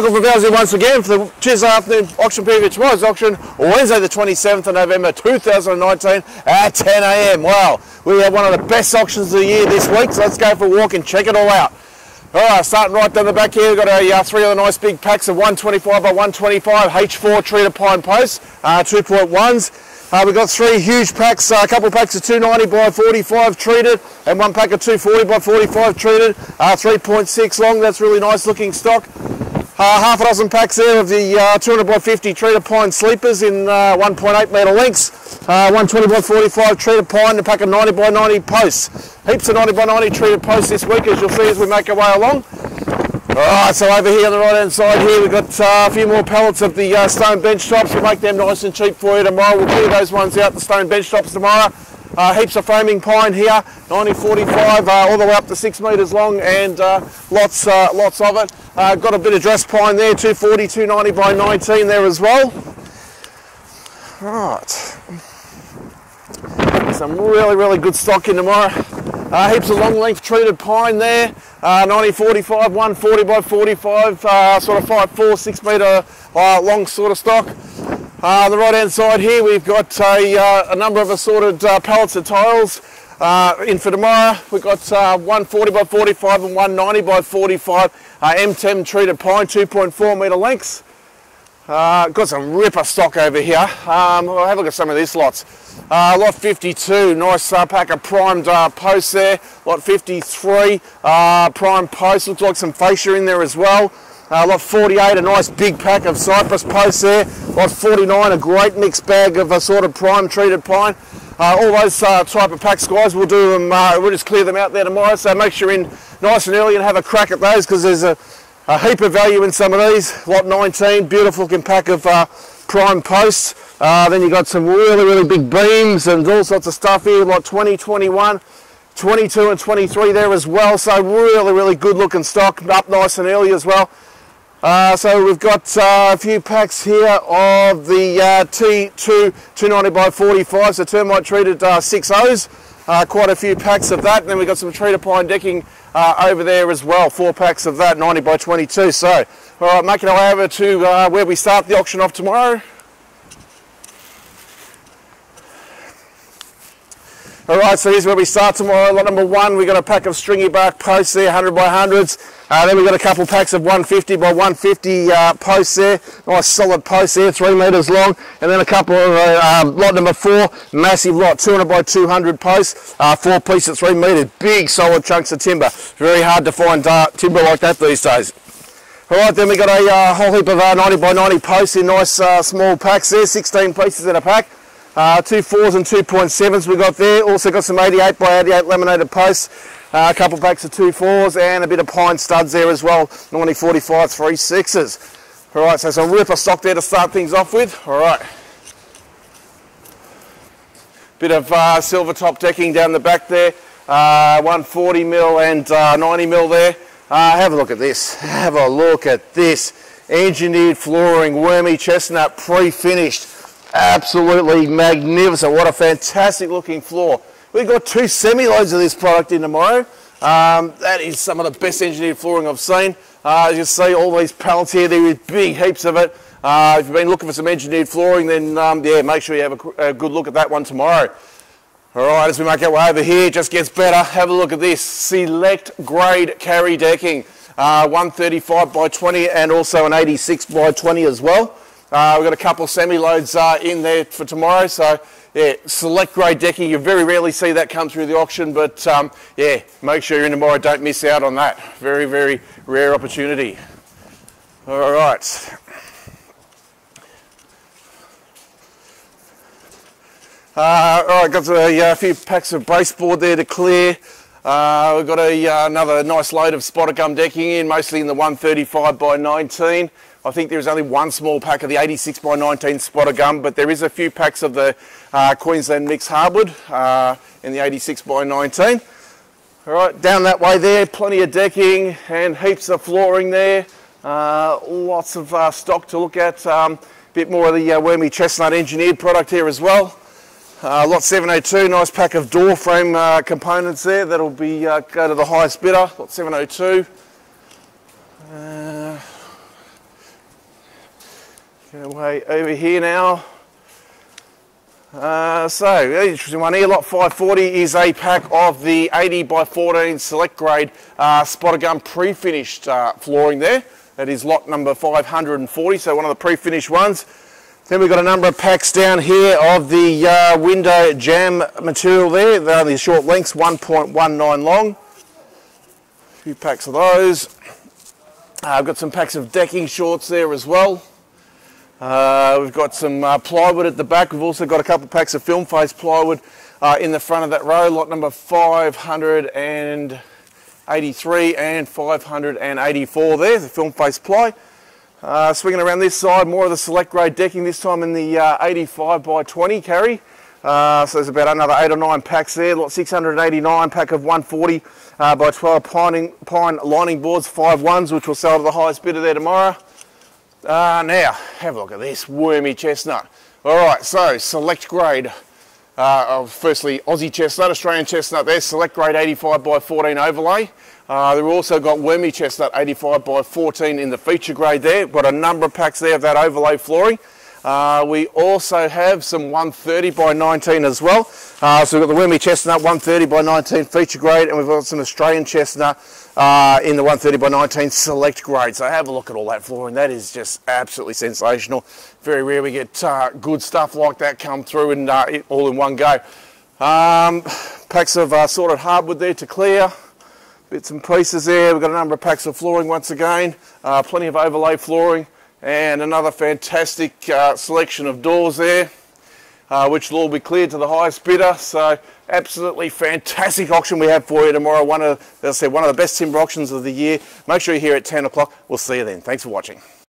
welcome for Fowles once again for the Tuesday afternoon auction preview. Tomorrow's auction, Wednesday the 27th of November 2019 at 10am. Wow, we have one of the best auctions of the year this week, so let's go for a walk and check it all out. Alright, starting right down the back here, we've got a, uh, three of the nice big packs of 125 by 125 H4 treated pine posts, uh, 2.1s. Uh, we've got three huge packs, uh, a couple packs of 290 by 45 treated and one pack of 240 by 45 treated, uh, 3.6 long, that's really nice looking stock. Uh, half a dozen packs there of the uh, 200 by 50 treated pine sleepers in uh, 1.8 metre lengths, 120 by 45 treated pine and a pack of 90 by 90 posts. Heaps of 90 by 90 treated posts this week as you'll see as we make our way along. Alright, so over here on the right hand side here we've got uh, a few more pallets of the uh, stone bench tops. We'll make them nice and cheap for you tomorrow. We'll clear those ones out, the stone bench tops tomorrow. Uh, heaps of framing pine here, 1945 uh, all the way up to six metres long and uh, lots uh, lots of it. got a bit of dress pine there, 240, 290 by 19 there as well. Right. Some really, really good stock in tomorrow. Uh, heaps of long length treated pine there. Uh, 1945, 140 by 45, uh, sort of 5, 4, 6 metre uh, long sort of stock. Uh, the right hand side here we've got a, uh, a number of assorted uh, pallets of tiles. in for tomorrow we've got 140 by 45 and 190 by 45 M10 treated pine 2.4 metre lengths. Uh, got some ripper stock over here. Um, I'll have a look at some of these lots. Uh, lot 52, nice uh, pack of primed uh, posts there. Lot 53, uh, primed posts. Looks like some fascia in there as well. Uh, lot 48, a nice big pack of cypress posts there. Lot 49, a great mixed bag of assorted prime treated pine. all those type of packs, guys, we'll do them. we'll just clear them out there tomorrow. So make sure you're in nice and early and have a crack at those because there's a a heap of value in some of these. Lot 19, beautiful looking pack of uh, prime posts. Uh, then you've got some really, really big beams and all sorts of stuff here. Lot 20, 21, 22 and 23 there as well. So really, really good looking stock, up nice and early as well. Uh, so we've got uh, a few packs here of the uh, T2 290 by 45, so termite treated uh, 6Os. Uh, quite a few packs of that. And then we've got some treated pine decking uh, over there as well. Four packs of that, 90 by 22. So, all right, making our way over to uh, where we start the auction off tomorrow. All right, so here's where we start tomorrow. Lot number one, we've got a pack of stringy bark posts there, 100 by 100s. Uh, then we've got a couple packs of 150 by 150 uh, posts there. Nice solid posts there, three metres long. And then a couple of uh, um, lot number four, massive lot, 200 by 200 posts, uh, four pieces, three metres. Big solid chunks of timber. Very hard to find uh, timber like that these days. All right, then we got a uh, whole heap of 90 by 90 posts in nice small packs there, 16 pieces in a pack. Uh, two fours and two point sevens we got there. Also got some 88 by 88 laminated posts. Uh, a couple packs of two fours and a bit of pine studs there as well. 9045 three sixes. All right, so some ripper stock there to start things off with. All right. Bit of uh, silver top decking down the back there. Uh, 140 mil and uh, 90 mil there. Uh, have a look at this. Have a look at this. Engineered flooring, wormy chestnut, pre-finished. Absolutely magnificent. What a fantastic looking floor. We've got two semi-loads of this product in tomorrow. Um, that is some of the best engineered flooring I've seen. Uh, as you see, all these pallets here, there is big heaps of it. Uh, if you've been looking for some engineered flooring, then um, yeah, make sure you have a, a, good look at that one tomorrow. All right, as we make our way over here, just gets better. Have a look at this. Select grade karri decking. Uh, 135 by 20 and also an 86 by 20 as well. Uh, we've got a couple of semi-loads uh, in there for tomorrow, so yeah, select grade decking. You very rarely see that come through the auction, but um, yeah, make sure you're in tomorrow. Don't miss out on that. Very, very rare opportunity. All right. Uh, all right, got a, a, few packs of baseboard there to clear. Uh, we've got a, uh, another nice load of spotted gum decking in, mostly in the 135 by 19. I think there's only one small pack of the 86 by 19 spotted gum, but there is a few packs of the uh, Queensland mixed hardwood uh, in the 86 by 19. All right, down that way there, plenty of decking and heaps of flooring there. Uh, lots of uh, stock to look at. A um, bit more of the uh, wormy chestnut engineered product here as well. Uh, lot 702, nice pack of door frame components there. That'll be go to the highest bidder. Lot 702. Way over here now. Uh, so, interesting one here, lot 540 is a pack of the 80 by 14 select grade uh, spotted gum pre-finished uh, flooring there. That is lot number 540, so one of the pre-finished ones. Then we've got a number of packs down here of the uh, window jamb material there. They're only short lengths, 1.19 long. A few packs of those. Uh, I've got some packs of decking shorts there as well. Uh, we've got some uh, plywood at the back. We've also got a couple of packs of film face plywood uh, in the front of that row, lot number 583 and 584 there, the film face ply. Uh, swinging around this side, more of the select grade decking, this time in the uh, 85 by 20 karri. Uh, so there's about another eight or nine packs there, lot 689, pack of 140 by 12 pine, pine lining boards, five ones, which will sell to the highest bidder there tomorrow. Uh, now, have a look at this wormy chestnut. All right, so select grade. Uh, firstly, Aussie chestnut, Australian chestnut there, select grade 85 by 14 overlay. Uh, they've also got wormy chestnut 85 by 14 in the feature grade there. Got a number of packs there of that overlay flooring. Uh, we also have some 130 by 19 as well. Uh, so we've got the Wormy Chestnut 130 by 19 feature grade and we've got some Australian Chestnut uh, in the 130 by 19 select grade. So have a look at all that flooring. That is just absolutely sensational. Very rare we get uh, good stuff like that come through and uh, all in one go. Um, packs of uh, sorted hardwood there to clear. Bits and pieces there. We've got a number of packs of flooring once again. plenty of overlay flooring and another fantastic uh, selection of doors there uh, which will all be cleared to the highest bidder. So absolutely fantastic auction we have for you tomorrow. One of as one of the best timber auctions of the year. Make sure you're here at 10 o'clock. We'll see you then. Thanks for watching